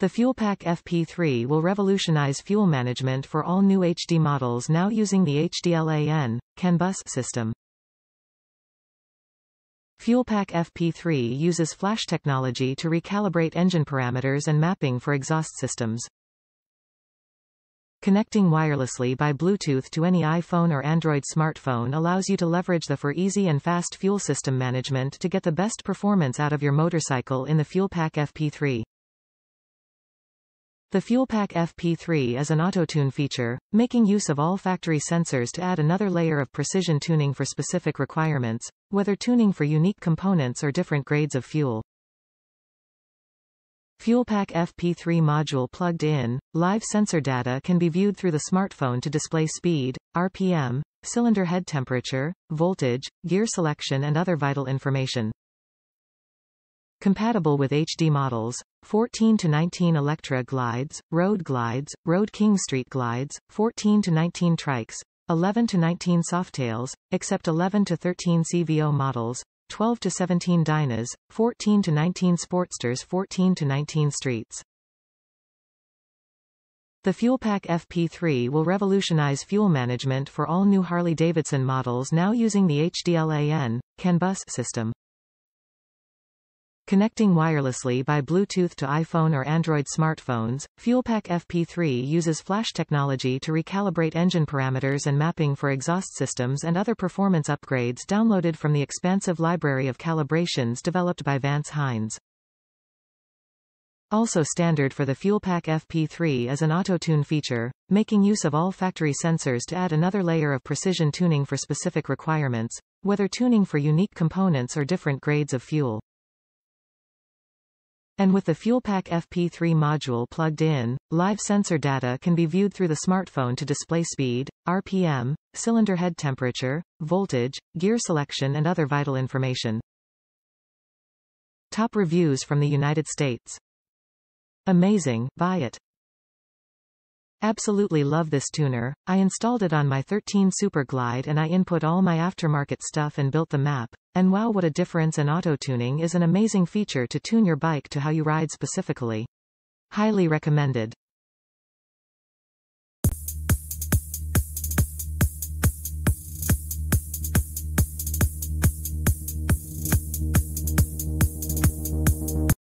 The FuelPak FP3 will revolutionize fuel management for all new HD models now using the HDLAN CAN bus system. FuelPak FP3 uses flash technology to recalibrate engine parameters and mapping for exhaust systems. Connecting wirelessly by Bluetooth to any iPhone or Android smartphone allows you to leverage the for easy and fast fuel system management to get the best performance out of your motorcycle in the FuelPak FP3. The FuelPak FP3 is an auto-tune feature, making use of all factory sensors to add another layer of precision tuning for specific requirements, whether tuning for unique components or different grades of fuel. FuelPak FP3 module plugged in, live sensor data can be viewed through the smartphone to display speed, RPM, cylinder head temperature, voltage, gear selection and other vital information. Compatible with HD models, 14 to 19 Electra glides, Road glides, Road King Street glides, 14 to 19 trikes, 11 to 19 softails, except 11 to 13 CVO models, 12 to 17 Dynas, 14 to 19 Sportsters 14 to 19 Streets. The FuelPak FP3 will revolutionize fuel management for all new Harley-Davidson models now using the HDLAN CAN bus system. Connecting wirelessly by Bluetooth to iPhone or Android smartphones, FuelPak FP3 uses flash technology to recalibrate engine parameters and mapping for exhaust systems and other performance upgrades downloaded from the expansive library of calibrations developed by Vance Hines. Also standard for the FuelPak FP3 is an auto-tune feature, making use of all factory sensors to add another layer of precision tuning for specific requirements, whether tuning for unique components or different grades of fuel. And with the FuelPak FP3 module plugged in, live sensor data can be viewed through the smartphone to display speed, RPM, cylinder head temperature, voltage, gear selection and other vital information. Top reviews from the United States. Amazing, buy it. Absolutely love this tuner, I installed it on my 13 Super Glide and I input all my aftermarket stuff and built the map, and wow what a difference and auto-tuning is an amazing feature to tune your bike to how you ride specifically. Highly recommended.